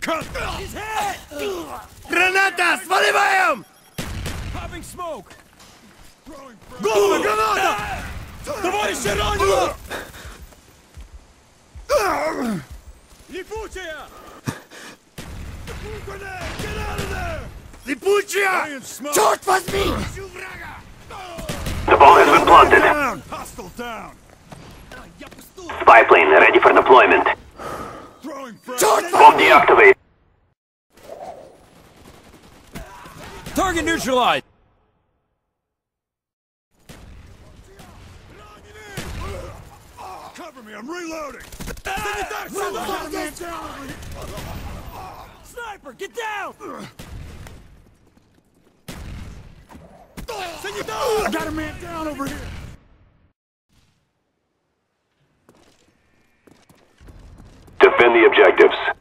Cut! He's hit! Граната! Сваливаем! Popping smoke! Голова, граната! Товарищи ранено! Липучая! Grenade! Get out of there! Липучая! Laying smoke! Черт возьми! The bomb has been planted. Down! Hostile down! Spy plane ready for deployment. Target Bomb deactivate. Target neutralized. Cover me, I'm reloading. Sniper, get down. Send you down. I got a man down over here. Defend the objectives.